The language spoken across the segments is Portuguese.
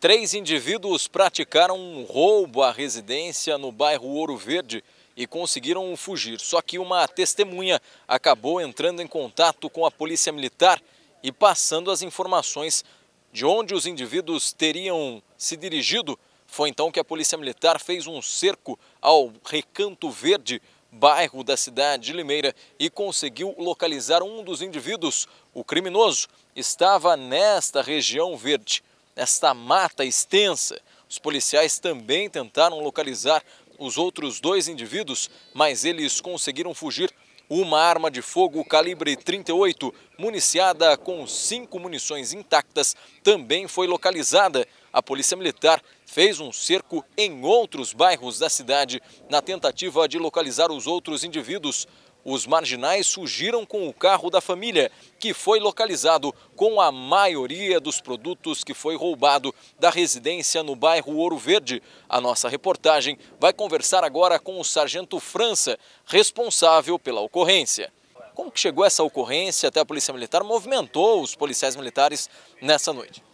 Três indivíduos praticaram um roubo à residência no bairro Ouro Verde e conseguiram fugir. Só que uma testemunha acabou entrando em contato com a polícia militar e passando as informações de onde os indivíduos teriam se dirigido. Foi então que a polícia militar fez um cerco ao Recanto Verde, bairro da cidade de Limeira, e conseguiu localizar um dos indivíduos. O criminoso estava nesta região verde nesta mata extensa. Os policiais também tentaram localizar os outros dois indivíduos, mas eles conseguiram fugir. Uma arma de fogo calibre 38, municiada com cinco munições intactas, também foi localizada. A Polícia Militar fez um cerco em outros bairros da cidade na tentativa de localizar os outros indivíduos. Os marginais surgiram com o carro da família, que foi localizado com a maioria dos produtos que foi roubado da residência no bairro Ouro Verde. A nossa reportagem vai conversar agora com o sargento França, responsável pela ocorrência. Como que chegou essa ocorrência até a Polícia Militar movimentou os policiais militares nessa noite?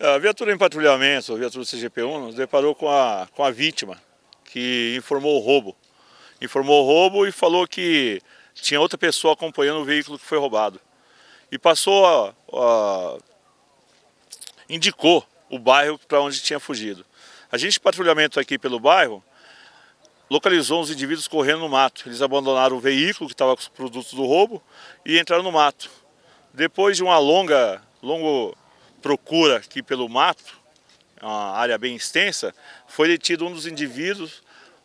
A viatura em patrulhamento, a viatura CGP-1, nos deparou com a, com a vítima, que informou o roubo informou o roubo e falou que tinha outra pessoa acompanhando o veículo que foi roubado. E passou a, a indicou o bairro para onde tinha fugido. A gente patrulhamento aqui pelo bairro localizou os indivíduos correndo no mato. Eles abandonaram o veículo que estava com os produtos do roubo e entraram no mato. Depois de uma longa, longa procura aqui pelo mato, uma área bem extensa, foi detido um dos indivíduos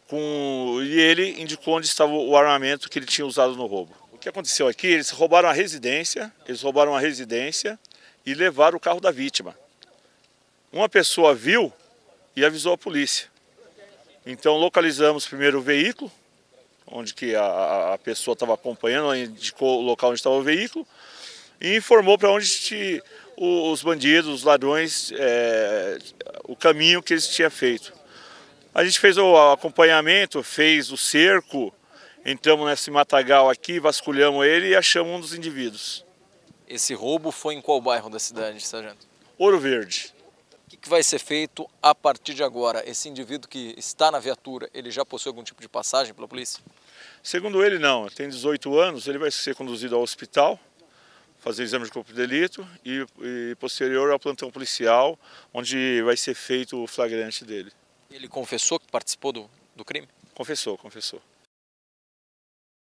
com, e ele indicou onde estava o armamento que ele tinha usado no roubo. O que aconteceu aqui, eles roubaram a residência, eles roubaram a residência e levaram o carro da vítima. Uma pessoa viu e avisou a polícia. Então localizamos primeiro o veículo, onde que a, a pessoa estava acompanhando, indicou o local onde estava o veículo, e informou para onde te, os bandidos, os ladrões, é, o caminho que eles tinham feito. A gente fez o acompanhamento, fez o cerco, entramos nesse matagal aqui, vasculhamos ele e achamos um dos indivíduos. Esse roubo foi em qual bairro da cidade, sargento? Ouro Verde. O que vai ser feito a partir de agora? Esse indivíduo que está na viatura, ele já possui algum tipo de passagem pela polícia? Segundo ele, não. Tem 18 anos, ele vai ser conduzido ao hospital, fazer exame de corpo de delito e, e posterior ao plantão policial, onde vai ser feito o flagrante dele. Ele confessou que participou do, do crime? Confessou, confessou.